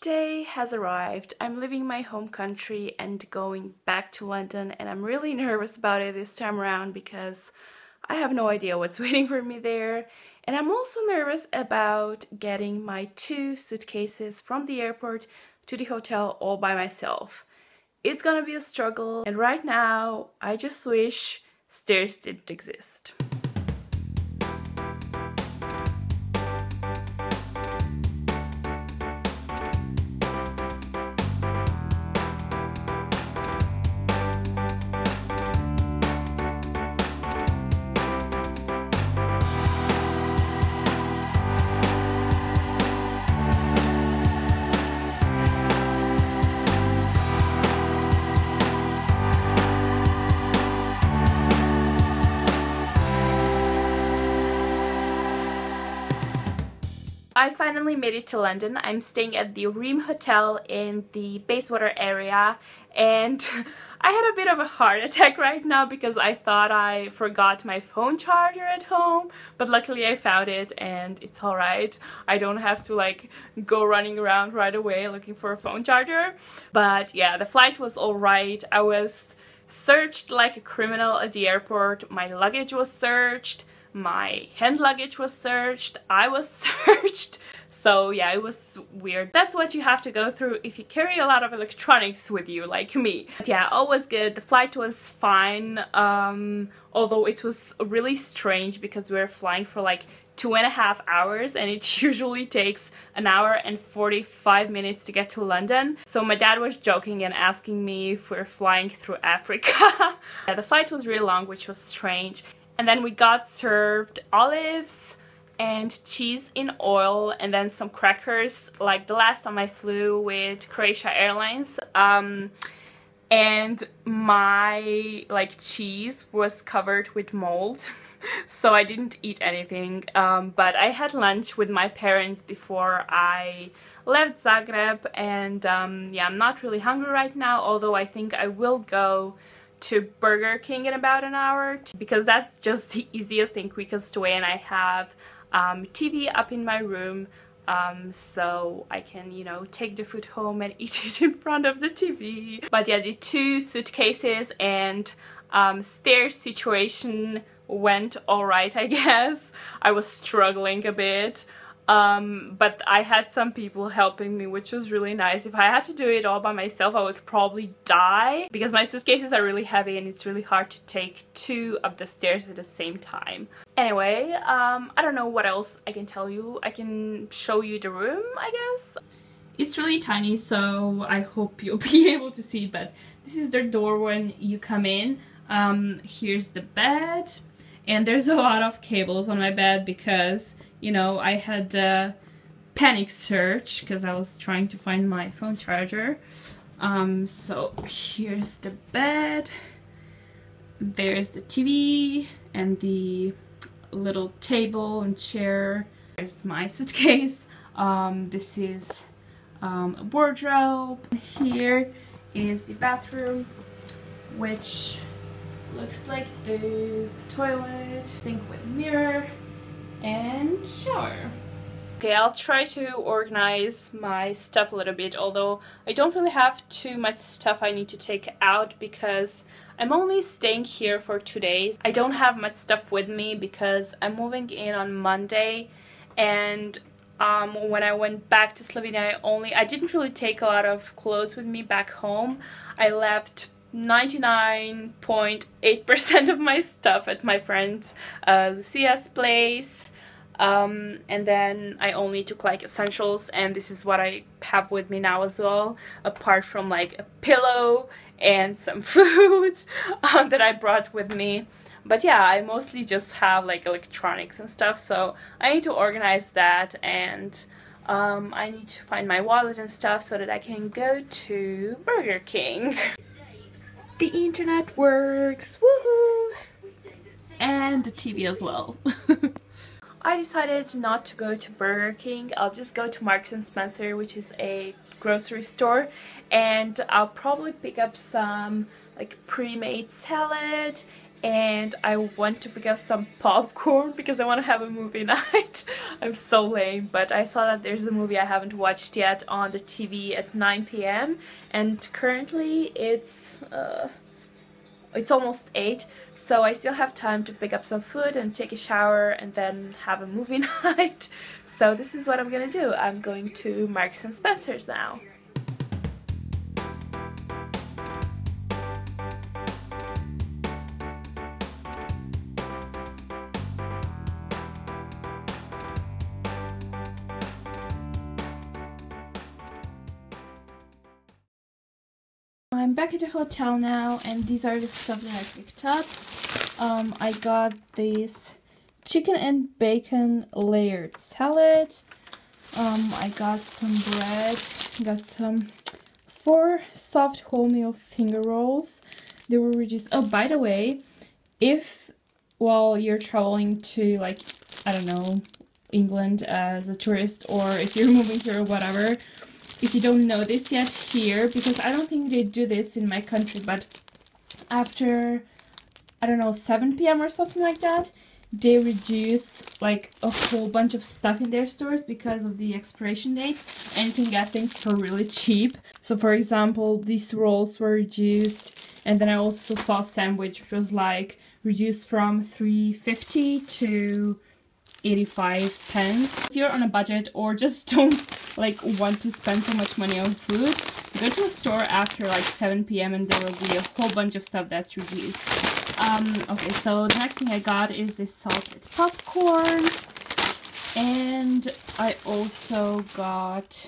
day has arrived. I'm leaving my home country and going back to London and I'm really nervous about it this time around because I have no idea what's waiting for me there. And I'm also nervous about getting my two suitcases from the airport to the hotel all by myself. It's gonna be a struggle and right now I just wish stairs didn't exist. I finally made it to London. I'm staying at the Reem Hotel in the Bayswater area and I had a bit of a heart attack right now because I thought I forgot my phone charger at home but luckily I found it and it's alright. I don't have to like go running around right away looking for a phone charger but yeah the flight was alright. I was searched like a criminal at the airport. My luggage was searched my hand luggage was searched, I was searched. So yeah, it was weird. That's what you have to go through if you carry a lot of electronics with you, like me. But yeah, all was good. The flight was fine, um, although it was really strange because we were flying for like two and a half hours and it usually takes an hour and 45 minutes to get to London. So my dad was joking and asking me if we're flying through Africa. yeah, the flight was really long, which was strange. And then we got served olives and cheese in oil and then some crackers like the last time I flew with Croatia Airlines. Um, and my like cheese was covered with mold so I didn't eat anything um, but I had lunch with my parents before I left Zagreb and um, yeah I'm not really hungry right now although I think I will go to Burger King in about an hour because that's just the easiest and quickest way and I have um, TV up in my room um, so I can, you know, take the food home and eat it in front of the TV. But yeah, the two suitcases and um, stairs situation went alright, I guess. I was struggling a bit. Um, but I had some people helping me, which was really nice. If I had to do it all by myself, I would probably die because my suitcases are really heavy and it's really hard to take two up the stairs at the same time. Anyway, um, I don't know what else I can tell you. I can show you the room, I guess. It's really tiny, so I hope you'll be able to see, but this is the door when you come in. Um, here's the bed, and there's a lot of cables on my bed because you know, I had a panic search because I was trying to find my phone charger. Um, so here's the bed, there's the TV and the little table and chair. There's my suitcase. Um, this is um, a wardrobe. Here is the bathroom, which looks like this. The toilet, sink with mirror, and shower. Okay, I'll try to organize my stuff a little bit, although I don't really have too much stuff I need to take out because I'm only staying here for two days. I don't have much stuff with me because I'm moving in on Monday and um, when I went back to Slovenia I only I didn't really take a lot of clothes with me back home. I left 99.8% of my stuff at my friend uh, Lucia's place um, and then I only took like essentials and this is what I have with me now as well apart from like a pillow and some food um, that I brought with me. But yeah I mostly just have like electronics and stuff so I need to organize that and um, I need to find my wallet and stuff so that I can go to Burger King. The internet works. Woohoo! And the TV as well I decided not to go to Burger King. I'll just go to Marks & Spencer, which is a grocery store, and I'll probably pick up some like pre-made salad and I want to pick up some popcorn because I want to have a movie night. I'm so lame, but I saw that there's a movie I haven't watched yet on the TV at 9 p.m. and currently it's uh, it's almost 8 so I still have time to pick up some food and take a shower and then have a movie night. So this is what I'm gonna do. I'm going to Marks and Spencer's now. I'm back at the hotel now and these are the stuff that I picked up. Um, I got this chicken and bacon layered salad. Um, I got some bread, I got some four soft wholemeal finger rolls. They were reduced. Oh, by the way, if while you're traveling to like, I don't know, England as a tourist or if you're moving here or whatever, if you don't know this yet here, because I don't think they do this in my country, but after, I don't know, 7 p.m. or something like that, they reduce like a whole bunch of stuff in their stores because of the expiration date and you can get things for really cheap. So for example, these rolls were reduced and then I also saw a sandwich which was like reduced from 350 to 85 pence. If you're on a budget or just don't like want to spend so much money on food, go to the store after like 7 p.m. and there will be a whole bunch of stuff that's reduced. Um, okay, so the next thing I got is this salted popcorn. And I also got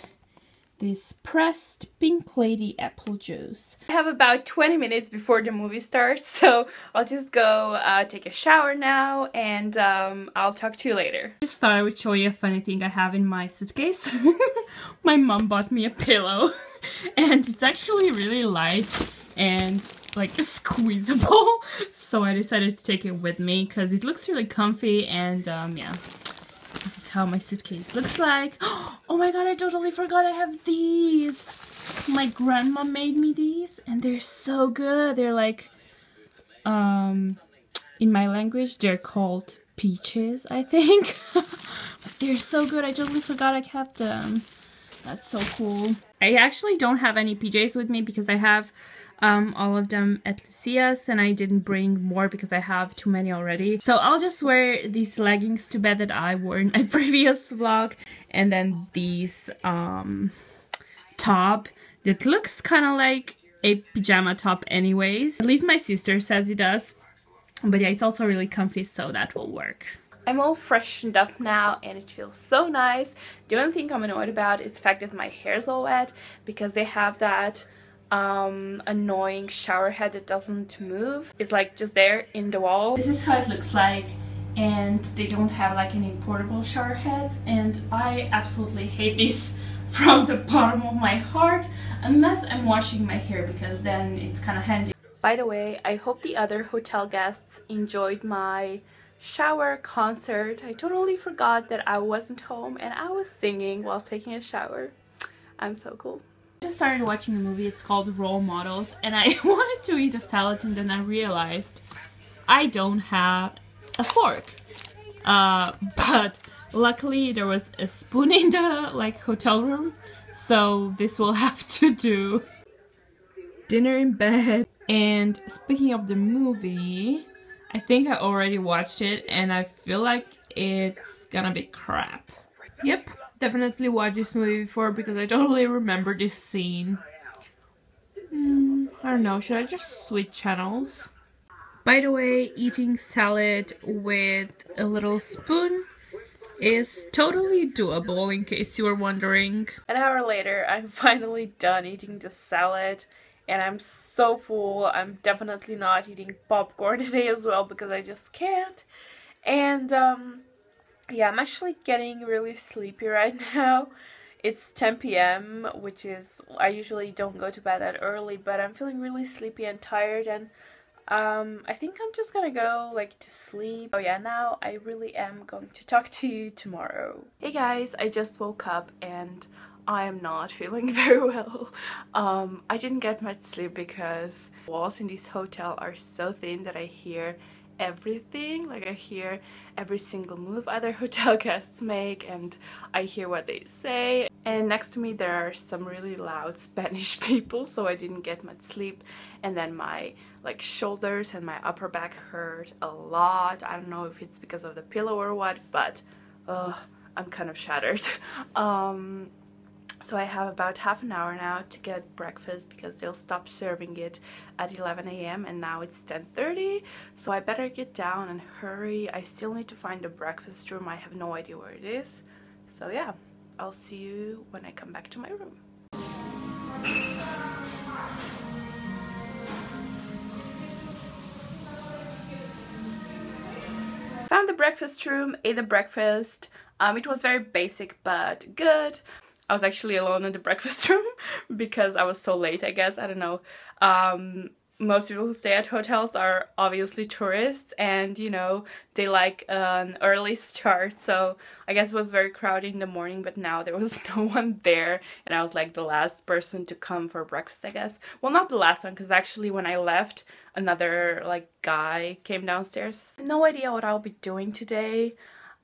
this pressed Pink Lady apple juice. I have about 20 minutes before the movie starts, so I'll just go uh, take a shower now and um, I'll talk to you later. Just thought I would show you a funny thing I have in my suitcase. my mom bought me a pillow and it's actually really light and like squeezable so I decided to take it with me because it looks really comfy and um, yeah how my suitcase looks like. Oh my god, I totally forgot I have these. My grandma made me these and they're so good. They're like, um, in my language, they're called peaches, I think. but they're so good. I totally forgot I kept them. That's so cool. I actually don't have any PJs with me because I have um, all of them at Lucia's and I didn't bring more because I have too many already. So I'll just wear these leggings to bed that I wore in my previous vlog and then these um, top that looks kind of like a pajama top anyways. At least my sister says it does. But yeah, it's also really comfy so that will work. I'm all freshened up now and it feels so nice. The only thing I'm annoyed about is the fact that my hair is all wet because they have that um, annoying shower head that doesn't move. It's like just there in the wall. This is how it looks like and they don't have like any portable shower heads and I absolutely hate this from the bottom of my heart unless I'm washing my hair because then it's kind of handy. By the way, I hope the other hotel guests enjoyed my shower concert. I totally forgot that I wasn't home and I was singing while taking a shower. I'm so cool just started watching a movie, it's called Role Models, and I wanted to eat a salad and then I realized I don't have a fork. Uh, but luckily there was a spoon in the like hotel room, so this will have to do. Dinner in bed. And speaking of the movie, I think I already watched it and I feel like it's gonna be crap. Yep, definitely watched this movie before because I totally remember this scene. Mm, I don't know, should I just switch channels? By the way, eating salad with a little spoon is totally doable in case you were wondering. An hour later, I'm finally done eating the salad and I'm so full. I'm definitely not eating popcorn today as well because I just can't. And um, yeah, I'm actually getting really sleepy right now. It's 10 p.m., which is, I usually don't go to bed that early, but I'm feeling really sleepy and tired, and um, I think I'm just gonna go, like, to sleep. Oh yeah, now I really am going to talk to you tomorrow. Hey guys, I just woke up, and I am not feeling very well. Um, I didn't get much sleep because walls in this hotel are so thin that I hear everything. Like I hear every single move other hotel guests make and I hear what they say. And next to me there are some really loud Spanish people so I didn't get much sleep. And then my like shoulders and my upper back hurt a lot. I don't know if it's because of the pillow or what but uh, I'm kind of shattered. Um, so I have about half an hour now to get breakfast because they'll stop serving it at 11 a.m. and now it's 10.30 so I better get down and hurry. I still need to find the breakfast room. I have no idea where it is. So yeah, I'll see you when I come back to my room. Found the breakfast room, ate the breakfast. Um, it was very basic but good. I was actually alone in the breakfast room because I was so late, I guess. I don't know. Um, most people who stay at hotels are obviously tourists and you know they like an early start. So I guess it was very crowded in the morning but now there was no one there. And I was like the last person to come for breakfast I guess. Well not the last one because actually when I left another like guy came downstairs. No idea what I'll be doing today.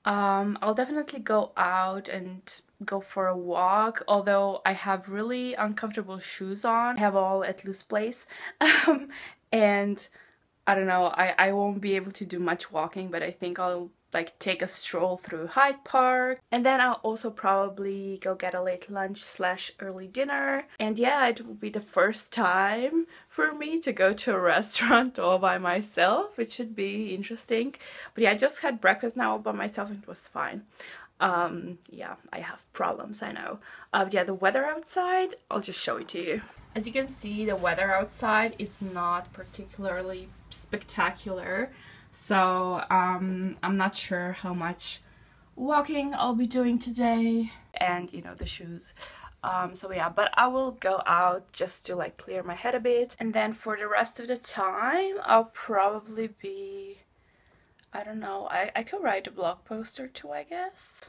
Um, I'll definitely go out and go for a walk although I have really uncomfortable shoes on. I have all at Lucia's Place. Um, and I don't know I, I won't be able to do much walking but I think I'll like take a stroll through Hyde Park. And then I'll also probably go get a late lunch slash early dinner. And yeah it will be the first time for me to go to a restaurant all by myself it should be interesting. But yeah I just had breakfast now all by myself and it was fine um yeah I have problems I know. Uh, yeah the weather outside I'll just show it to you. As you can see the weather outside is not particularly spectacular. So um, I'm not sure how much walking I'll be doing today and you know the shoes. Um, so yeah but I will go out just to like clear my head a bit. And then for the rest of the time I'll probably be I don't know. I, I could write a blog post or two I guess.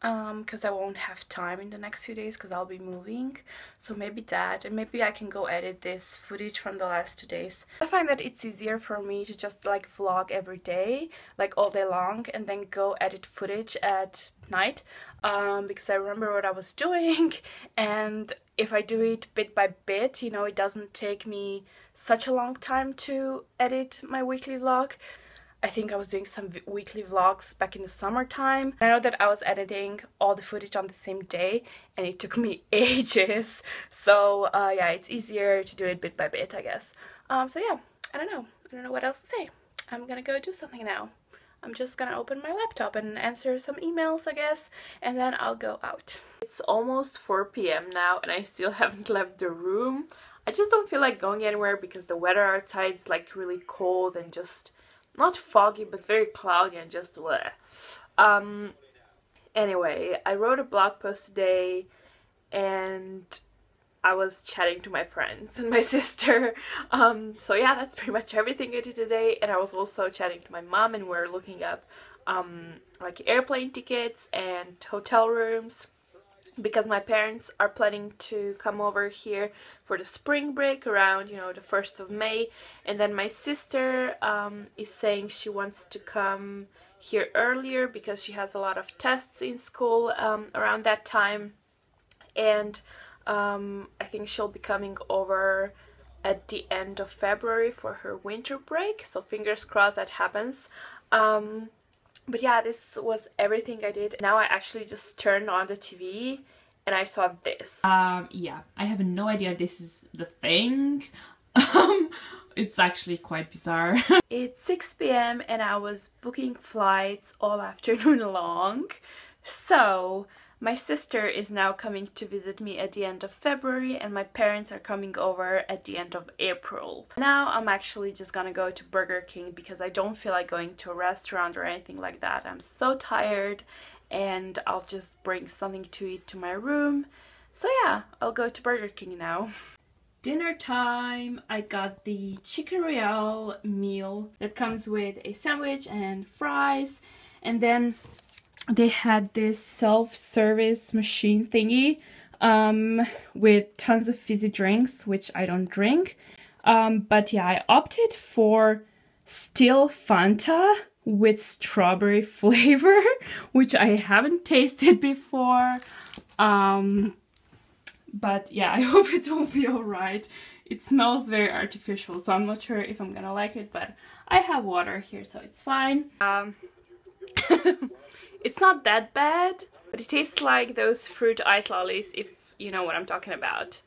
Because um, I won't have time in the next few days because I'll be moving. So maybe that and maybe I can go edit this footage from the last two days. I find that it's easier for me to just like vlog every day like all day long and then go edit footage at night um, because I remember what I was doing. And if I do it bit by bit you know it doesn't take me such a long time to edit my weekly vlog I think I was doing some weekly vlogs back in the summertime. I know that I was editing all the footage on the same day and it took me ages. So uh, yeah, it's easier to do it bit by bit, I guess. Um, so yeah, I don't know. I don't know what else to say. I'm gonna go do something now. I'm just gonna open my laptop and answer some emails, I guess, and then I'll go out. It's almost 4 p.m. now and I still haven't left the room. I just don't feel like going anywhere because the weather outside is like really cold and just not foggy but very cloudy and just bleh. Um, anyway, I wrote a blog post today and I was chatting to my friends and my sister. Um, so yeah, that's pretty much everything I did today. And I was also chatting to my mom and we are looking up um, like airplane tickets and hotel rooms because my parents are planning to come over here for the spring break around you know the 1st of May. And then my sister um, is saying she wants to come here earlier because she has a lot of tests in school um, around that time. And um, I think she'll be coming over at the end of February for her winter break. So fingers crossed that happens. Um, but yeah, this was everything I did. Now I actually just turned on the TV and I saw this. Um, yeah, I have no idea this is the thing. Um, it's actually quite bizarre. it's 6 p.m. and I was booking flights all afternoon long. So, my sister is now coming to visit me at the end of February and my parents are coming over at the end of April. Now I'm actually just gonna go to Burger King because I don't feel like going to a restaurant or anything like that. I'm so tired and I'll just bring something to eat to my room. So yeah, I'll go to Burger King now. Dinner time! I got the Chicken Royale meal that comes with a sandwich and fries and then they had this self-service machine thingy um, with tons of fizzy drinks, which I don't drink. Um, but yeah, I opted for still Fanta with strawberry flavor, which I haven't tasted before. Um, but yeah, I hope it will be alright. It smells very artificial, so I'm not sure if I'm gonna like it, but I have water here, so it's fine. It's not that bad, but it tastes like those fruit ice lollies, if you know what I'm talking about.